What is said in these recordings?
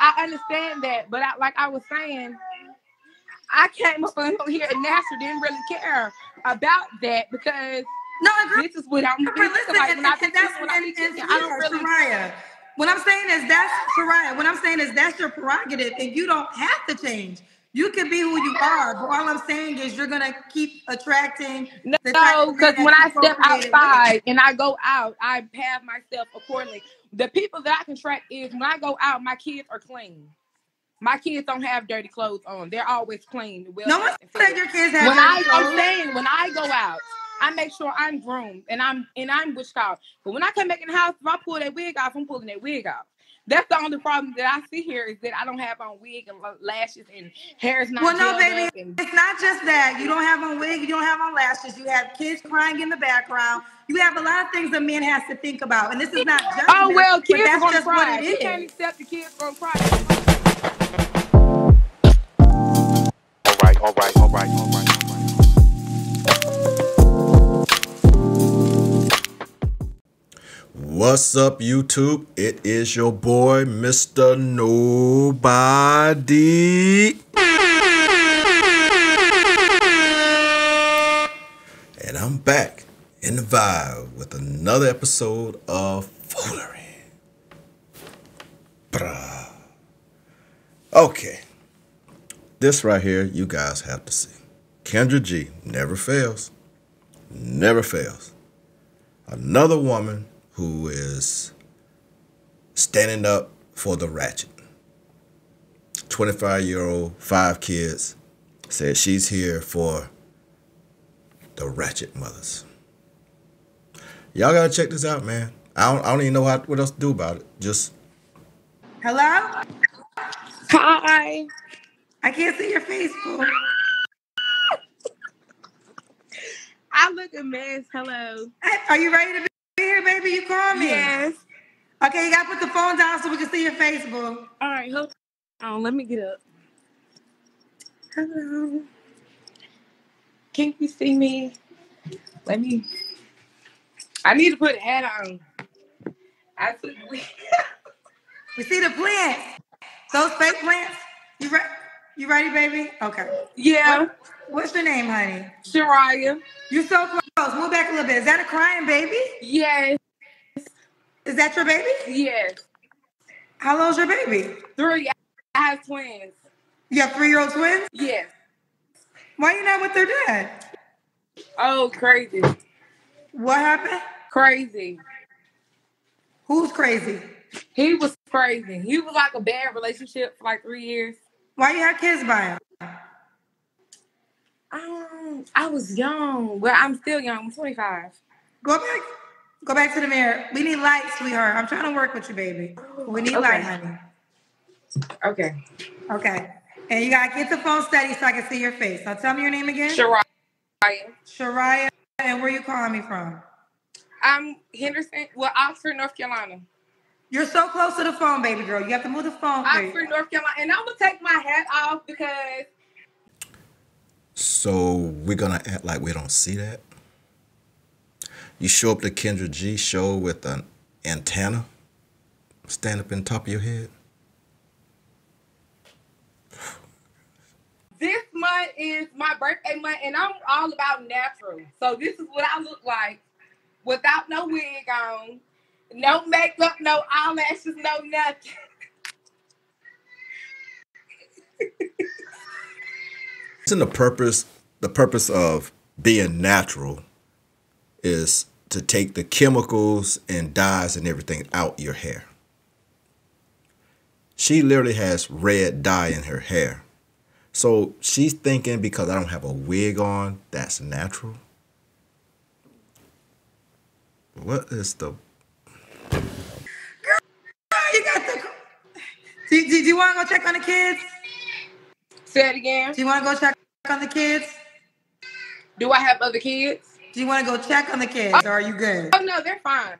I understand that, but I, like I was saying, I came up here and Nasser didn't really care about that because No, I this is what I'm But listen, like and, I and that's what I and, be thinking. I don't really Shariah. What I'm saying is that's Shariah. What I'm saying is that's your prerogative, and you don't have to change. You can be who you are, but all I'm saying is you're gonna keep attracting the No, because when I step outside and I go out, I have myself accordingly. The people that I can track is when I go out, my kids are clean. My kids don't have dirty clothes on. They're always clean. Well No one said your kids have When I, I'm saying when I go out, I make sure I'm groomed and I'm and I'm witch called. But when I come back in the house, if I pull that wig off, I'm pulling that wig off. That's the only problem that I see here is that I don't have on wig and lashes and hair is not Well, no, baby, and it's not just that. You don't have on wig, you don't have on lashes, you have kids crying in the background. You have a lot of things a man has to think about. And this is not judgment, Oh well, kids are that's gonna just cry. what We it can't accept the kids gonna cry. All right, all right, all right, all right, What's up, YouTube? It is your boy, Mr. Nobody. And I'm back in the vibe with another episode of Foolery. Bruh. Okay. This right here, you guys have to see. Kendra G never fails. Never fails another woman who is standing up for the ratchet. 25 year old, five kids, said she's here for the ratchet mothers. Y'all gotta check this out, man. I don't, I don't even know how, what else to do about it. Just Hello? Hi. I can't see your face, boo. I look a mess. Hello. Are you ready to be here, baby? You call me. Yes. Okay, you gotta put the phone down so we can see your face, boo. All right. Hold on. Let me get up. Hello. Can you see me? Let me. I need to put a hat on. I took. You see the plants? Those fake plants? You re- you ready, baby? Okay. Yeah. What- what's your name, honey? Shariah. You so close. Move back a little bit. Is that a crying baby? Yes. Is that your baby? Yes. How old's your baby? Three. I have twins. You have three-year-old twins? Yes. Why you not with their dad? Oh, crazy. What happened? Crazy. Who's crazy? He was crazy. He was like a bad relationship for like three years. Why you have kids by him? Um, I was young. Well, I'm still young. I'm 25. Go back. Go back to the mirror. We need light, sweetheart. I'm trying to work with you, baby. We need Okay. light, honey. Okay. Okay. And you gotta get the phone steady so I can see your face. Now tell me your name again. Shariah. Shariah. And where you calling me from? I'm Henderson. Well, Oxford, North Carolina. You're so close to the phone, baby girl. You have to move the phone. Oxford, North Carolina. And I'm gonna take my hat off because so we're gonna act like we don't see that. You show up to Kendra G show with an antenna stand up in top of your head. this month is my birthday month, and I'm all about natural. So this is what I look like without no wig on, no makeup, no eyelashes, no nothing. Isn't the purpose the purpose of being natural is to take the chemicals and dyes and everything out your hair. She literally has red dye in her hair. So she's thinking because I don't have a wig on, that's natural. What is the You got the. Do, do, do you want to go check on the kids? Say it again. Do you want to go check on the kids? Do I have other kids? Do you want to go check on the kids, or are you good? Oh no, they're fine.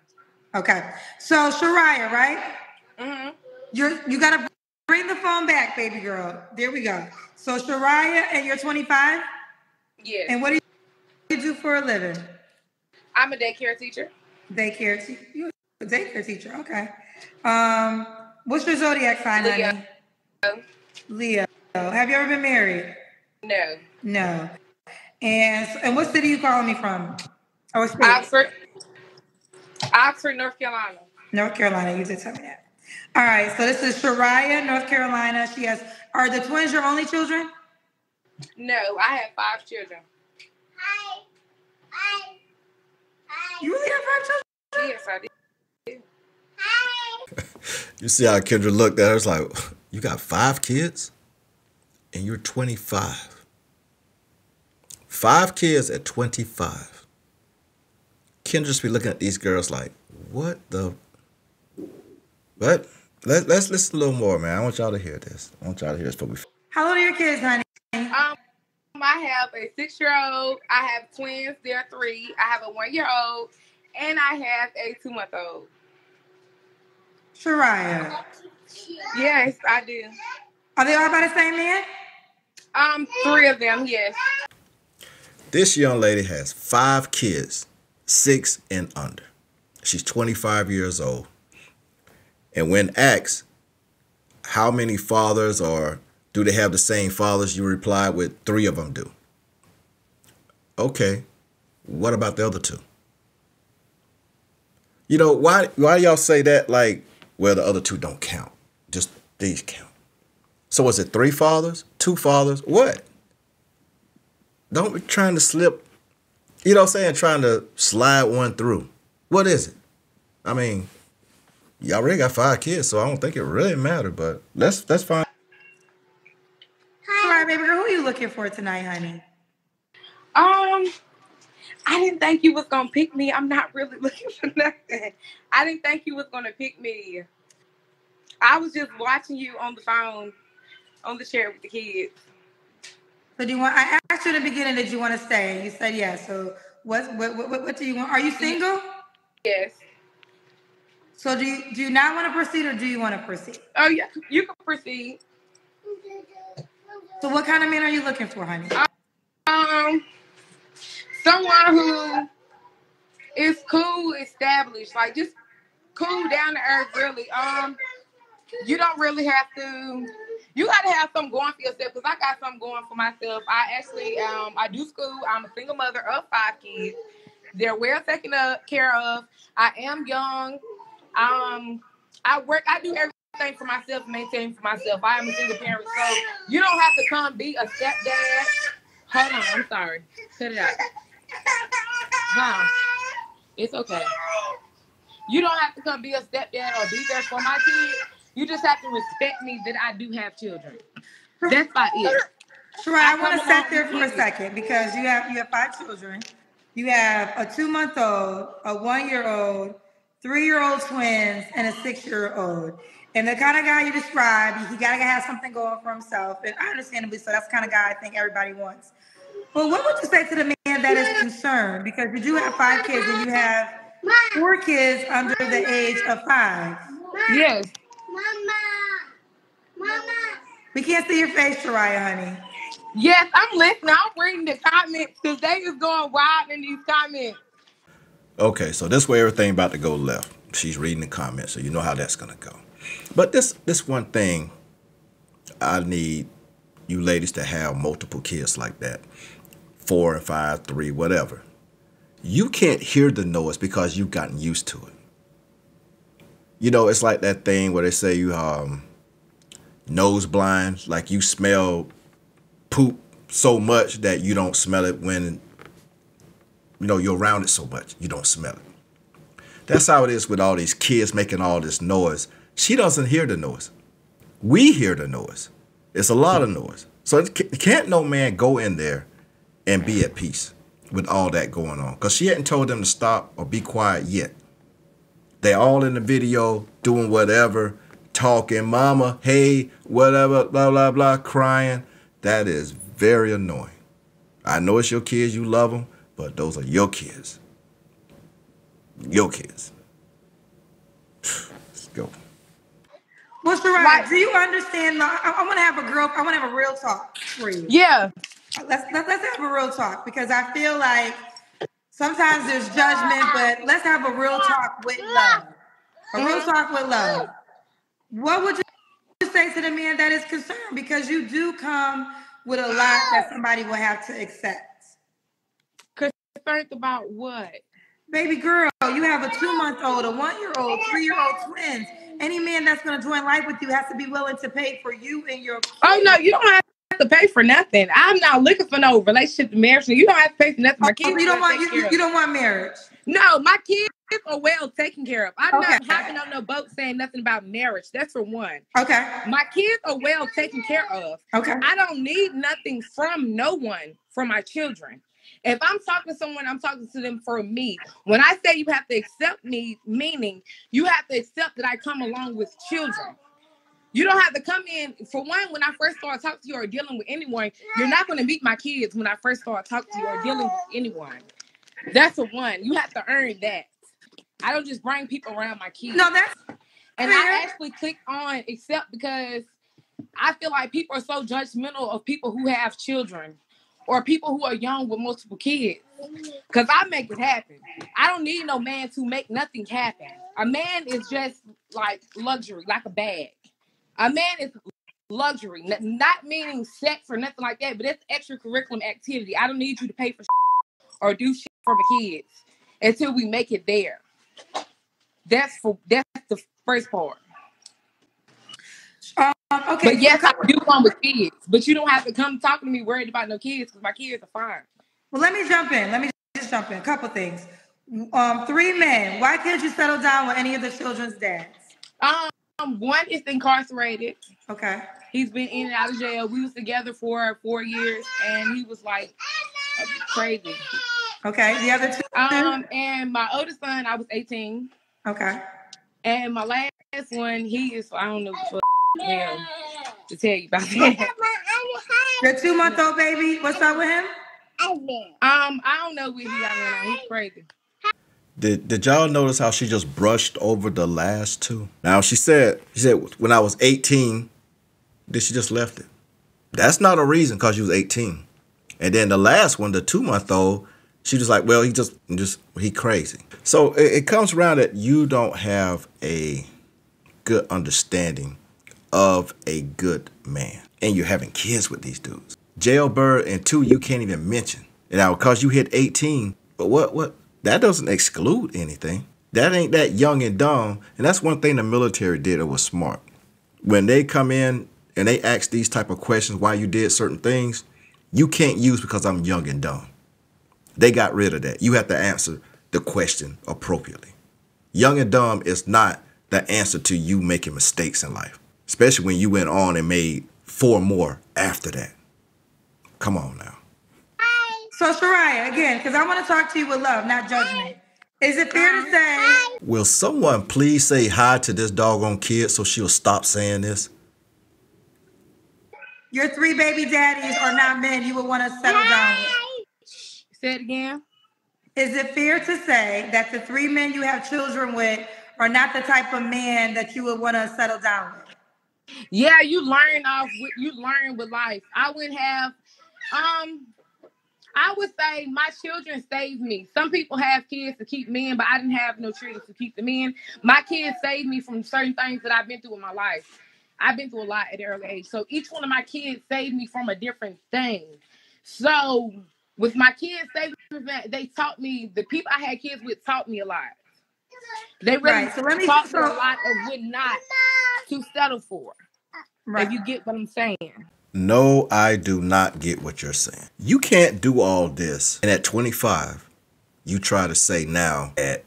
Okay. So Shariah, right? Mm-hmm. You're you gotta bring the phone back, baby girl. There we go. So Shariah, and you're 25. Yes. And what do you do for a living? I'm a daycare teacher. Daycare teacher. You a daycare teacher? Okay. Um, what's your zodiac sign, honey? Leah. Leo. Have you ever been married? No. No. And and what city you calling me from? Or what? Oxford. Oxford, North Carolina. North Carolina. You did tell me that. All right. So this is Shariah, North Carolina. She has. Are the twins your only children? No, I have five children. Hi. Hi. Hi. You really have five children? Yes, I did. You see how Kendra looked at her? It's like, you got five kids and you're 25. Five kids at 25. Kendra just be looking at these girls like, what the? But let, let's listen a little more, man. I want y'all to hear this. I want y'all to hear this before we. How old are your kids, honey? Um, I have a six-year-old. I have twins. They're three. I have a one-year-old, and I have a two-month-old. Shariah. Yes, I do. Are they all by the same man? Um, three of them. Yes. This young lady has five kids, six and under. She's 25 years old. And when asked how many fathers or do they have the same fathers, you reply with three of them do. Okay, what about the other two? You know, why why y'all say that like well the other two don't count. Just these count. So was it three fathers? Two fathers? What? Don't be trying to slip, you know what I'm saying, trying to slide one through. What is it? I mean, y'all already got five kids, so I don't think it really matter, but that's that's fine. Shariah, baby girl, who are you looking for tonight, honey? Um, I didn't think you was gonna pick me. I'm not really looking for nothing. I didn't think you was gonna pick me. I was just watching you on the phone, on the chair with the kids. So do you want? I asked you in the beginning, did you want to stay? You said yes. So what? What? What, what do you want? Are you single? Yes. So do you do you not want to proceed, or do you want to proceed? Oh yeah, you can proceed. So what kind of man are you looking for, honey? Um, someone who is cool, established, like just cool, down to earth. Really. Um, you don't really have to. You got to have something going for yourself because I got something going for myself. I actually, um, I do school. I'm a single mother of five kids. They're well taken up, care of. I am young. Um, I work. I do everything for myself, maintain for myself. I am a single parent, so you don't have to come be a stepdad. Hold on, I'm sorry. Cut it out. Huh? It's okay. You don't have to come be a stepdad or be there for my kids. You just have to respect me that I do have children. That's about it. Shariah, I want to sit there for a second because you have you have five children. You have a two month old, a one year old, three year old twins, and a six year old. And the kind of guy you described, he gotta have something going for himself. And I understandably so that's the kind of guy I think everybody wants. But what would you say to the man that is concerned? Because you do have five kids and you have four kids under the age of five. Yes. We can't see your face, Shariah, honey. Yes, I'm listening. I'm reading the comments because they is going wild in these comments. Okay, so this way everything about to go left. She's reading the comments, so you know how that's gonna go. But this this one thing, I need you ladies to have multiple kids like that, four and five, three, whatever. You can't hear the noise because you've gotten used to it. You know, it's like that thing where they say you um nose blind, like you smell poop so much that you don't smell it when you know you're around it so much you don't smell it. That's how it is with all these kids making all this noise. She doesn't hear the noise. We hear the noise. It's a lot of noise. So can't no man go in there and be at peace with all that going on because she hadn't told them to stop or be quiet yet they all in the video doing whatever talking mama hey whatever blah blah blah crying that is very annoying i know it's your kids you love them but those are your kids your kids let's go Well, Shariah, Right. do you understand? The, I, I want to have a girl. I want to have a real talk for you. Yeah. Let's, let's let's have a real talk because I feel like sometimes there's judgment, but let's have a real talk with love. A real mm-hmm. talk with love. What would you say to the man that is concerned? Because you do come with a lot that somebody will have to accept. Concerned about what? Baby girl, you have a two month old, a one year old, three year old twins. Any man that's going to join life with you has to be willing to pay for you and your. Oh no, you don't have to pay for nothing. I'm not looking for no relationship to marriage. You don't have to pay for nothing. My oh, kids Oh, you don't want you, you don't want marriage. No, my kids are well taken care of. I'm not hopping on no boat saying nothing about marriage. That's for one. Okay. My kids are well taken care of. Okay. I don't need nothing from no one for my children. If I'm talking to someone, I'm talking to them for me. When I say you have to accept me, meaning you have to accept that I come along with children. You don't have to come in. For one, when I first start talking to you or dealing with anyone, you're not going to meet my kids when I first start talking to you or dealing with anyone. That's a one. You have to earn that. I don't just bring people around my kids. No, that's And. I actually clicked on accept because I feel like people are so judgmental of people who have children or people who are young with multiple kids. Because I make it happen. I don't need no man to make nothing happen. A man is just like luxury, like a bag. A man is luxury, not meaning sex or nothing like that, but it's extracurriculum activity. I don't need you to pay for or do shit for my kids until we make it there. That's for that's the first part. um, okay. But yes, I do one with kids. But you don't have to come talking to me worried about no kids because my kids are fine. Well, let me jump in. Let me just jump in. A couple things. Um, three men. Why can't you settle down with any of the children's dads? Um, one is incarcerated. Okay. He's been in and out of jail. We was together for four years, and he was like crazy. Okay. The other two. Um, and my oldest son, I was 18, okay. and my last one, he is I don't know what the hell to tell you about that. Your two month old baby. What's up with him? Um, I don't know what he got going on. He's crazy. Did Did y'all notice how she just brushed over the last two? Now she said she said when I was 18, then she just left it. That's not a reason because she was 18. And then the last one, the two month old, she was like, well, he just just he crazy. So it, it comes around that you don't have a good understanding of a good man, and you're having kids with these dudes. Jailbird and two, you can't even mention. And now, because you hit 18, but what what that doesn't exclude anything. That ain't that young and dumb. And that's one thing the military did that was smart. When they come in and they ask these type of questions why you did certain things, you can't use because I'm young and dumb. They got rid of that. You have to answer the question appropriately. Young and dumb is not the answer to you making mistakes in life, especially when you went on and made four more after that. Come on now. So, Shariah, again, because I want to talk to you with love, not judgment. Is it fair to say Will someone please say hi to this doggone kid so she'll stop saying this? your three baby daddies are not men you would want to settle down with? Say it again. Is it fair to say that the three men you have children with are not the type of man that you would want to settle down with? Yeah, you learn off. With, you learn with life. I would have. Um, I would say my children saved me. Some people have kids to keep men, but I didn't have no children to keep the men. My kids saved me from certain things that I've been through in my life. I've been through a lot at an early age. So each one of my kids saved me from a different thing. So with my kids me, they taught me the people I had kids with taught me a lot. They really Right, so let me- taught me so- a lot of what not to settle for. If you get what I'm saying. No, I do not get what you're saying. You can't do all this. And at 25, you try to say now that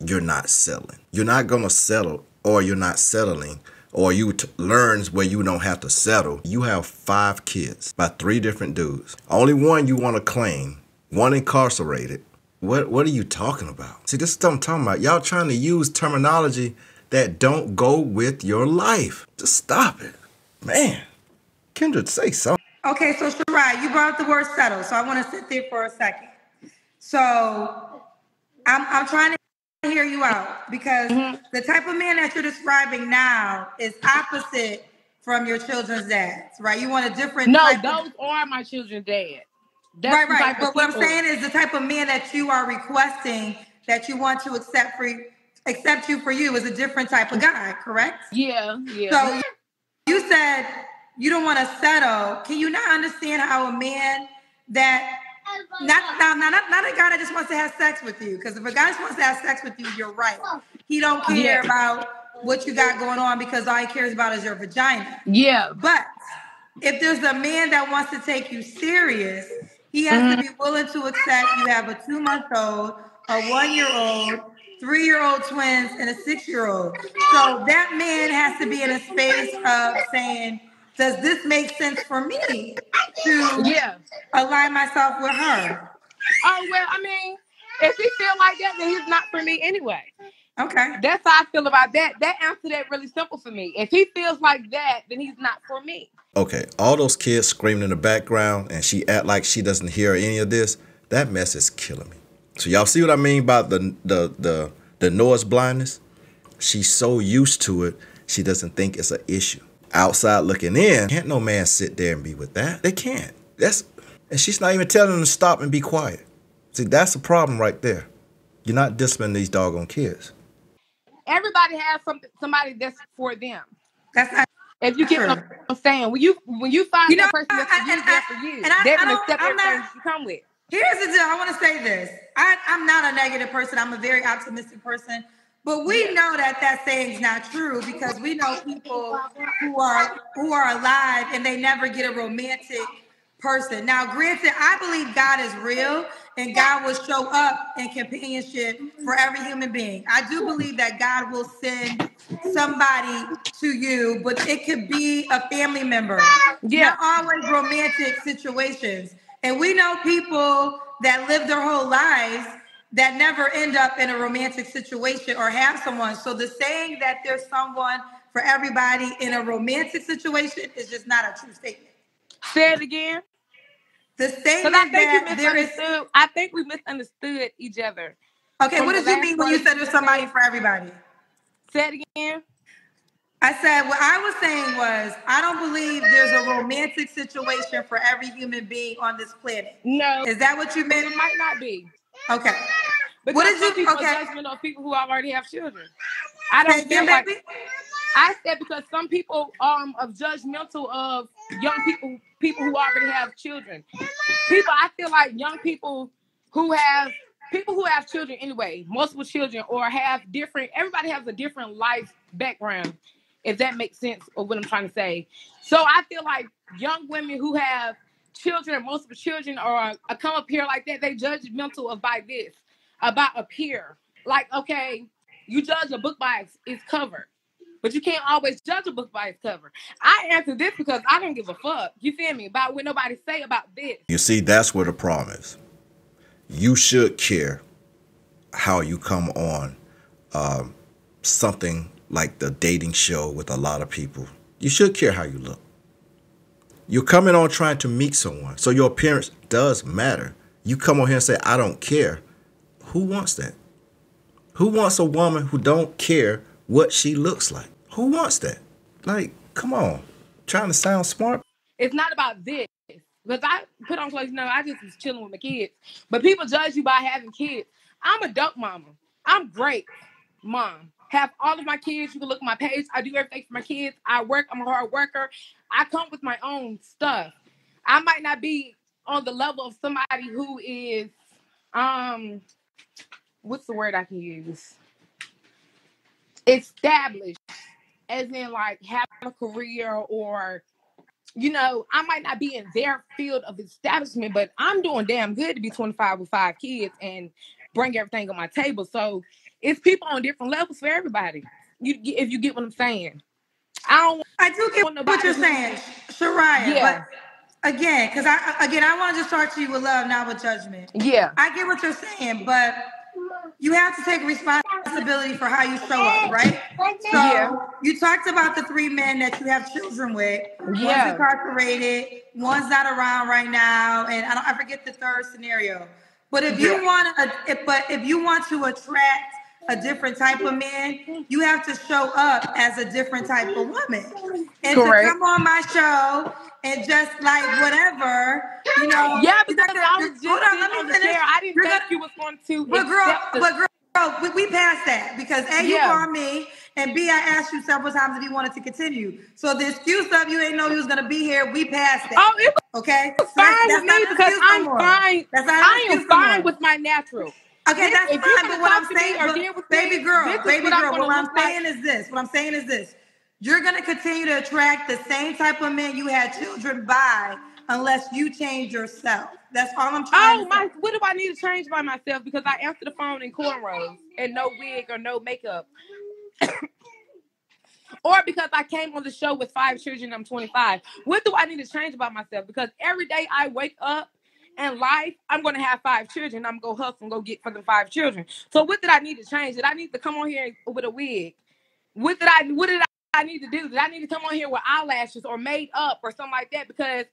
you're not settling. You're not going to settle or you're not settling or you t- learns where you don't have to settle. You have five kids by three different dudes. Only one you want to claim, one incarcerated. What what are you talking about? See, this is what I'm talking about. Y'all trying to use terminology that don't go with your life. Just stop it. Man. Kendra, say something. Okay, so Shariah, you brought up the word settle, so I want to sit there for a second. So I'm I'm trying to hear you out because mm-hmm. the type of man that you're describing now is opposite from your children's dads, right? You want a different No, type of- those are my children's dad. That's right, right. type of But what I'm saying is the type of man that you are requesting that you want to accept for accept you for you is a different type of guy, correct? Yeah, yeah. So you, you said you don't want to settle. Can you not understand how a man that not not not, not a guy that just wants to have sex with you? Because if a guy just wants to have sex with you, you're right. He don't care Yeah. about what you got going on because all he cares about is your vagina. Yeah. But if there's a man that wants to take you serious, he has to mm-hmm. be willing to accept you have a two month old, a one year old, three year old twins, and a six year old. So that man has to be in a space of saying, Does this make sense for me to Yeah. align myself with her? Oh well, I mean, if he feel like that, then he's not for me anyway. Okay. That's how I feel about that. That answer that really simple for me. If he feels like that, then he's not for me. Okay, all those kids screaming in the background and she act like she doesn't hear any of this, that mess is killing me. So y'all see what I mean about the the the the noise blindness? She's so used to it, she doesn't think it's an issue. Outside looking in, can't no man sit there and be with that. They can't. That's and she's not even telling them to stop and be quiet. See, that's the problem right there. You're not disciplining these doggone kids. Everybody has something somebody that's for them. That's not If you get what I'm saying, when you when you find You know, that person that's for I- you, I- they're for you. and I- They're I gonna don't- accept I'm everything not- you come with. Here's the deal. I want to say this. I, I'm not a negative person. I'm a very optimistic person. But we know that that saying's not true because we know people who are who are alive and they never get a romantic person. Now, granted, I believe God is real and God will show up in companionship for every human being. I do believe that God will send somebody to you, but it could be a family member. Yeah. Not always romantic situations. And we know people that live their whole lives that never end up in a romantic situation or have someone. So the saying that there's someone for everybody in a romantic situation is just not a true statement. Say it again. The statement I think that we there is misunderstood. I think we misunderstood each other. okay. from What did you mean when you said there's somebody for everybody? Say it again. I said what I was saying was I don't believe there's a romantic situation for every human being on this planet. No, Is that what you meant? it might not be. Okay. Because What did some you- people okay. are judgment of people who already have children. I don't feel like. I said because some people um of judgmental of young people people who already have children. People I feel like young people who have people who have children anyway, multiple children or have different everybody has a different life background, if that makes sense of what I'm trying to say. So I feel like young women who have children, multiple children, or uh, come up here like that, they judge mental of by this, about a peer. Like, okay, you judge a book by its, its cover. But you can't always judge a book by its cover. I answer this because I don't give a fuck. You feel me? About what nobody say about this. You see, that's where the problem is. You should care how you come on um, something like the dating show with a lot of people. You should care how you look. You're coming on trying to meet someone, so your appearance does matter. You come on here and say, "I don't care." Who wants that? Who wants a woman who don't care what she looks like? Who wants that? Like, come on, trying to sound smart. It's not about this. Because I put on clothes, you know, I just was chilling with my kids. But people judge you by having kids. I'm a dope mama. I'm great mom. Have all of my kids. You can look at my page. I do everything for my kids. I work. I'm a hard worker. I come with my own stuff. I might not be on the level of somebody who is um what's the word I can use? Established. As in like have a career or you know, I might not be in their field of establishment, but I'm doing damn good to be 25 with five kids and bring everything on my table. So it's people on different levels for everybody. You if you get what I'm saying. I don't I do get what you're saying, Shariah. Yeah. But again, because I again I want to just talk to you with love, not with judgment. yeah. I get what you're saying, but you have to take responsibility for how you show up, right? So Yeah. you talked about the three men that you have children with. Yeah. One's incarcerated, one's not around right now, and I, don't, I forget the third scenario. But if you Yeah. want, to, if, but if you want to attract a different type of man, you have to show up as a different type of woman. And Correct. to come on my show and just like whatever, you know. Yeah, because I gonna- was just hold on, let me on the finish. chair. I didn't You're think gonna- you was going to but girl, but girl, Bro, we, we passed that because A, you Yeah. called me, and B, I asked you several times if you wanted to continue. So the excuse of you ain't know you was gonna be here, we passed that. Oh, it was Okay, so fine that's, with me because I'm more. fine. That's not I am fine more. with my natural. Okay, This- that's fine. But what I'm saying, but deal me, baby girl, baby what girl, what I'm look like. saying is this. What I'm saying is this. You're gonna continue to attract the same type of men you had children by unless you change yourself. That's all I'm trying Oh to my! What do I need to change by myself? Because I answer the phone in cornrows and no wig or no makeup, or because I came on the show with five children. I'm 25. What do I need to change about myself? Because every day I wake up in life, I'm gonna have five children. I'm gonna hustle and go get for the five children. So what did I need to change? Did I need to come on here with a wig? What did I? What did I? I need to do? Did I need to come on here with eyelashes or made up or something like that? Because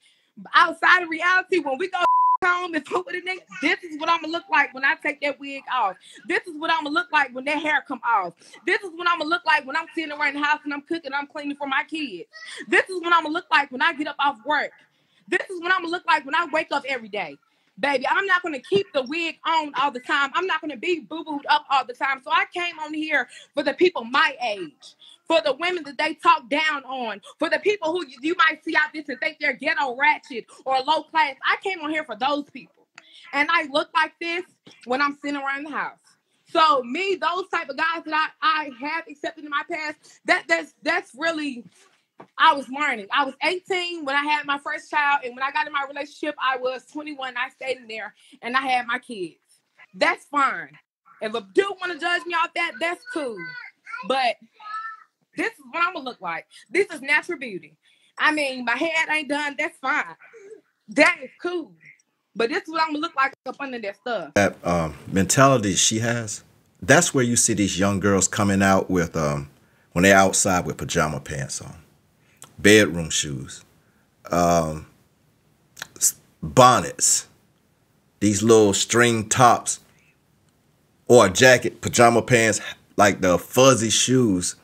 outside of reality, when we go home and put with a nigga, this is what I'm gonna look like when I take that wig off. This is what I'm gonna look like when that hair come off. This is what I'm gonna look like when I'm sitting around the house and I'm cooking, I'm cleaning for my kids. This is what I'm gonna look like when I get up off work. This is what I'm gonna look like when I wake up every day. Baby, I'm not gonna keep the wig on all the time. I'm not gonna be boo-booed up all the time. So I came on here for the people my age, for the women that they talk down on, for the people who you, might see out there and think they're ghetto ratchet or low class. I came on here for those people. And I look like this when I'm sitting around the house. So me, those type of guys that I, I have accepted in my past, that that's that's really I was learning. I was 18 when I had my first child, and when I got in my relationship, I was 21. I stayed in there and I had my kids. That's fine. If a dude want to judge me off that, that's cool. But this is what I'm gonna look like. This is natural beauty. I mean, my head ain't done. That's fine. That is cool. But this is what I'm gonna look like up under that stuff. That um, mentality she has, that's where you see these young girls coming out with, um, when they're outside with pajama pants on, bedroom shoes, um, bonnets, these little string tops, or a jacket, pajama pants, like the fuzzy shoes,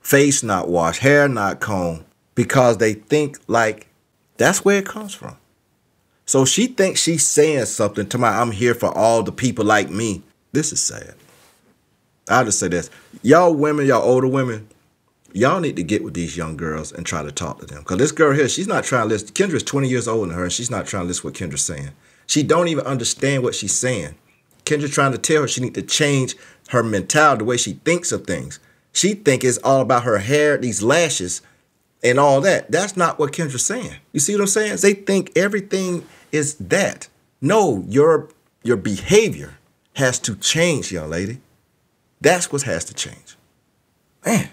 face not washed, hair not combed, because they think like that's where it comes from. So she thinks she's saying something to my I'm here for all the people like me. This is sad. I'll just say this. Y'all women, y'all older women, y'all need to get with these young girls and try to talk to them. Because this girl here, she's not trying to listen. Kendra's 20 years older than her, and she's not trying to listen what Kendra's saying. She don't even understand what she's saying. Kendra trying to tell her she need to change her mentality, the way she thinks of things. She think it's all about her hair, these lashes, and all that. That's not what Kendra's saying. You see what I'm saying? They think everything is that. No, your your behavior has to change, young lady. That's what has to change. Man,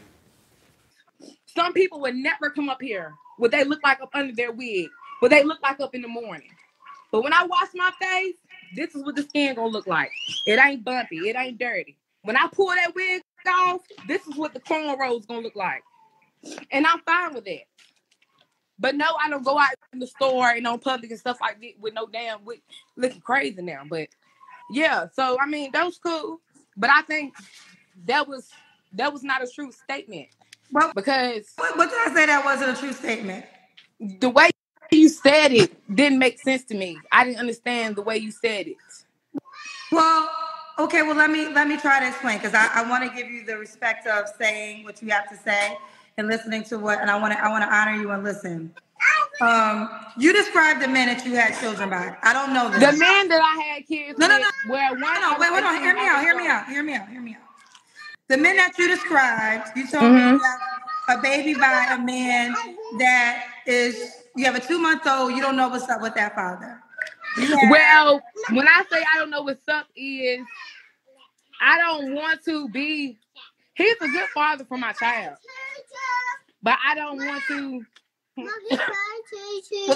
Some people would never come up here. What they look like up under their wig. What they look like up in the morning. But when I wash my face, this is what the skin gonna look like. It ain't bumpy. It ain't dirty. When I pull that wig off, this is what the cornrows gonna look like. And I'm fine with that. But no, I don't go out in the store and on public and stuff like that with no damn wig looking crazy now. But yeah, so I mean that was cool. But I think that was that was not a true statement Well, because what, what did I say that wasn't a true statement? the way you said it didn't make sense to me. I didn't understand the way you said it. Well, okay. Well, let me let me try to explain because I, I want to give you the respect of saying what you have to say and listening to what, and I want to I want to honor you and listen. Um, you described the men that you had children by. I don't know The man that I had kids No, no, with, no. where one No, no, wait, wait, on. Hear me out. Hear me out. Hear me out. Hear me out. The men that you described, you told me Mhm. you have a baby by a man that is. You have a two month old. You don't know what's up with that father. Have- Well, when I say I don't know what's up is I don't want to be he's a good father for my child. But I don't want to Well,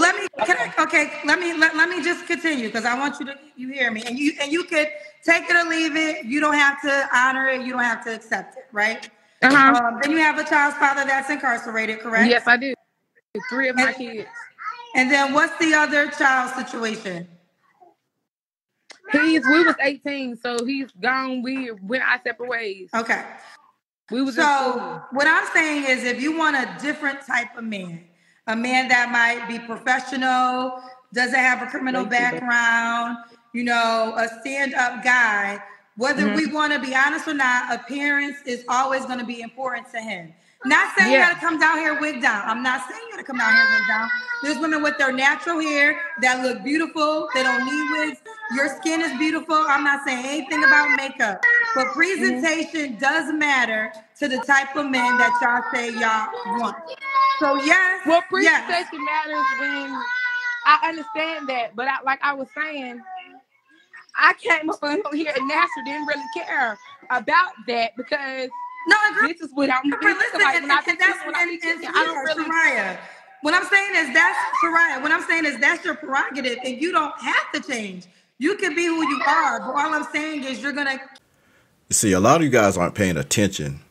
let me. Can I, okay, let me let, let me just continue because I want you to you hear me and you and you could take it or leave it. You don't have to honor it. You don't have to accept it, right? uh-huh. Um, then you have a child's father that's incarcerated, correct? Yes, I do. Three of my And- kids. And then what's the other child situation? He's we was 18, so he's gone. We went our separate ways. Okay. We was So what I'm saying is, if you want a different type of man, a man that might be professional, doesn't have a criminal Thank background, you know, a stand-up guy, Whether Mm-hmm. we want to be honest or not, appearance is always going to be important to him. Not saying you got to come down here wig down. I'm not saying you got to come down here wig down. There's women with their natural hair that look beautiful. They don't need wigs. Your skin is beautiful. I'm not saying anything about makeup, but presentation does matter to the type of men that y'all say y'all want. So yes, Well, yes. presentation matters when I understand that, but I, like I was saying, I came up here and NASA didn't really care about that because No, agree. this is what I'm But this is listen, like and, I and, that's when I'm. and, and teaching, I don't really Shariah. What I'm saying is that's Shariah. What I'm saying is that's your prerogative, and you don't have to change. You can be who you are, but all I'm saying is you're gonna. You see, a lot of you guys aren't paying attention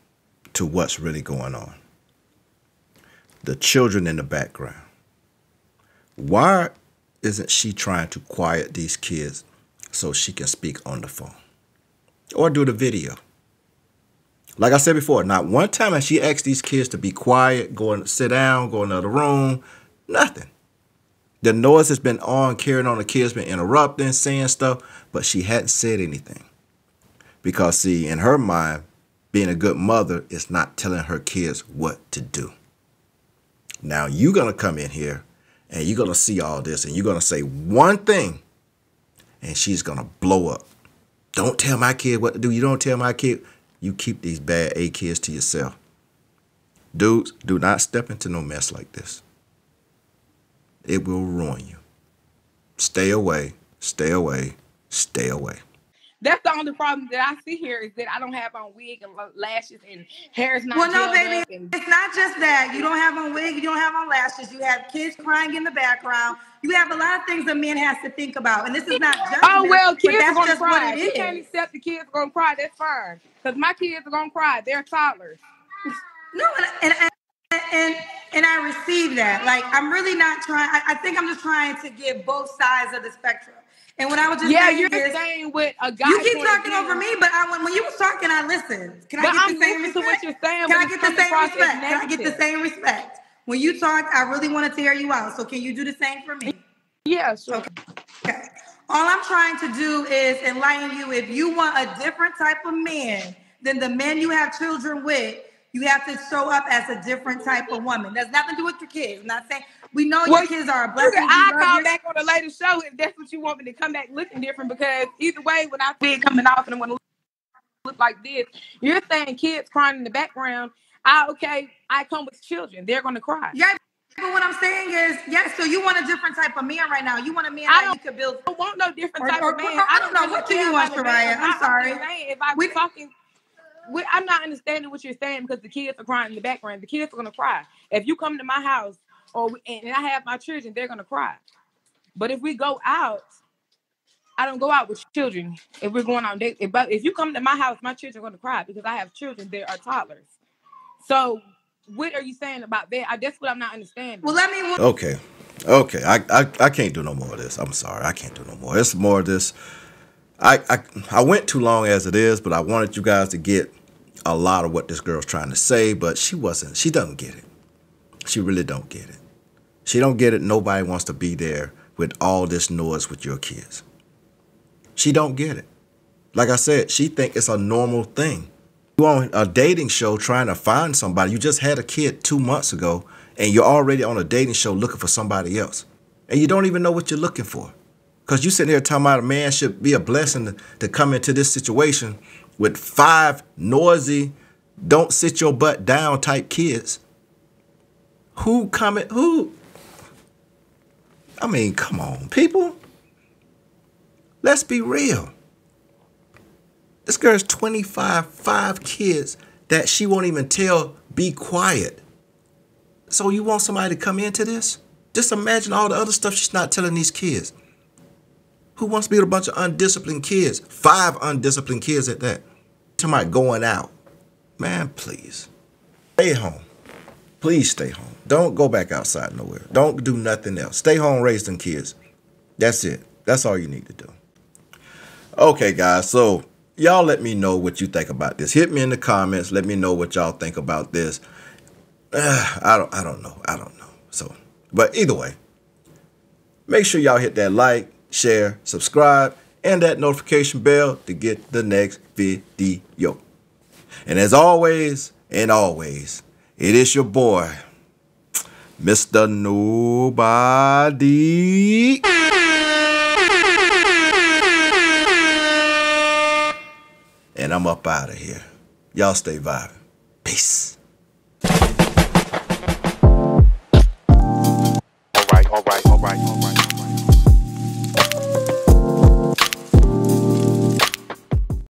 to what's really going on. The children in the background. Why isn't she trying to quiet these kids so she can speak on the phone or do the video? Like I said before, not one time has she asked these kids to be quiet, go and sit down, go another room, nothing. The noise has been on, carrying on. The kids been interrupting, saying stuff, but she hadn't said anything. Because, see, in her mind, being a good mother is not telling her kids what to do. Now, you're going to come in here and you're going to see all this and you're going to say one thing and she's going to blow up. Don't tell my kid what to do. You don't tell my kid. You keep these bad A kids to yourself. Dudes, do not step into no mess like this. It will ruin you. Stay away, stay away, stay away. That's the only problem that I see here is that I don't have on wig and lashes and hair is not. Well, no, baby, and- it's not just that. You don't have on wig. You don't have on lashes. You have kids crying in the background. You have a lot of things a man has to think about, and this is not judgment. Oh well, but kids are that's gonna just cry. what If you can't accept the kids are gonna cry. That's fine, because my kids are gonna cry. They're toddlers. No, and and, and and and I receive that. Like I'm really not trying. I, I think I'm just trying to give both sides of the spectrum. And when I was just Yeah, saying you're is, saying with a guy. you keep talking over me, but I when, when you was talking, I listened. Can I get I'm the same listening to respect? what you're saying, Can I get the same respect? Can I get the same respect? When you talk, I really want to tear you out. So can you do the same for me? Yeah, sure. Okay. Okay. All I'm trying to do is enlighten you. If you want a different type of man than the men you have children with, you have to show up as a different type of woman. That's nothing to do with your kids. I'm not saying we know Well, your kids are a blessing. I'll call your- back on a later show if that's what you want me to come back looking different. Because either way, when I see it coming off and I want to look like this, you're saying kids crying in the background. I okay, I come with children. They're gonna cry. Yeah, but what I'm saying is, yes. So you want a different type of man right now. You want a man I that you could build. I don't want no different Or- type or- of man. or- I I don't don't know. What do you want, about a man. Shariah? I'm sorry. if I We- talking, I'm not understanding what you're saying because the kids are crying in the background. The kids are gonna cry. If you come to my house or we, and I have my children, they're gonna cry. But if we go out, I don't go out with children. If we're going on dates, if, but if you come to my house, my children are gonna cry because I have children. They are toddlers. So, what are you saying about that? I, that's what I'm not understanding. Well, let me. Okay. Okay. I, I, I can't do no more of this. I'm sorry. I can't do no more. It's more of this. I, I I went too long as it is, but I wanted you guys to get a lot of what this girl's trying to say, but she wasn't. She doesn't get it. She really don't get it. She don't get it. Nobody wants to be there with all this noise with your kids. She don't get it. Like I said, she think it's a normal thing. You on a dating show trying to find somebody. You just had a kid two months ago, and you're already on a dating show looking for somebody else, and you don't even know what you're looking for. Cause you sitting here talking about a man should be a blessing to, to come into this situation with five noisy, don't sit your butt down type kids. Who coming? Who? I mean, come on, people. Let's be real. This girl's 25, five kids that she won't even tell be quiet. So you want somebody to come into this? Just imagine all the other stuff she's not telling these kids. Who wants to be with a bunch of undisciplined kids? Five undisciplined kids at that. Somebody going out. Man, please. Stay home. Please stay home. Don't go back outside nowhere. Don't do nothing else. Stay home, raise them kids. That's it. That's all you need to do. Okay, guys. So y'all let me know what you think about this. Hit me in the comments. Let me know what y'all think about this. Uh, I don't. I don't know. I don't know. So, but either way, make sure y'all hit that like, share, subscribe, and that notification bell to get the next video. And as always, and always, it is your boy, Mr. Nobody. And I'm up out of here. Y'all stay vibing. Peace.